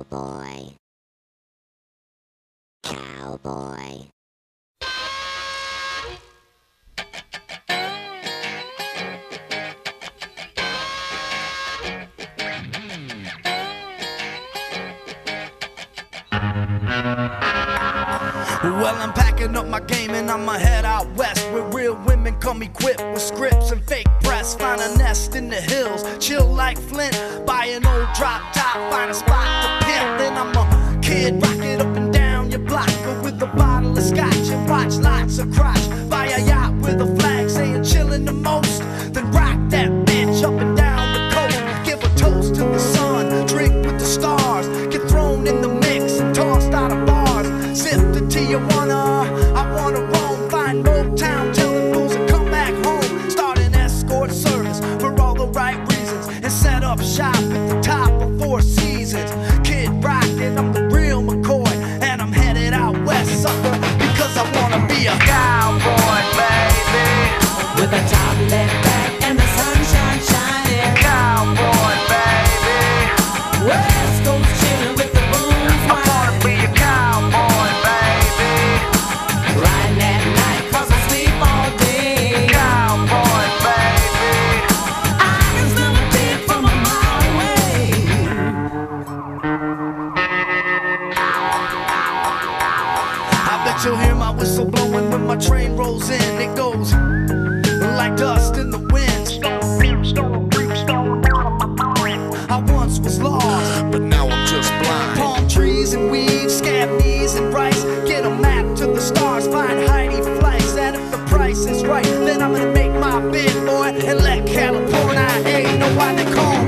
Cowboy. Cowboy. Well, I'm packing up my game and I'ma head out west where real women come equipped with scripts and fake press. Find a nest in the hills, chill like Flint. Buy an old drop top, find a spot rock it up and down your block. With a bottle of scotch and watch lots of crotch. Buy a yacht with a flag saying chillin' the most. Then rock that bitch up and down the coast. Give a toast to the sun, drink with the stars. Get thrown in the mix and tossed out of bars. Zip to Tijuana, I wanna roam. Find Motown, telling fools you'll hear my whistle blowing when my train rolls in. It goes like dust in the lost, but now I'm just blind. palm trees and weeds, scab knees and rice. Get a map to the stars, find Heidi flights. And if the price is right, then I'm gonna make my bid, boy, and let California A know why they call.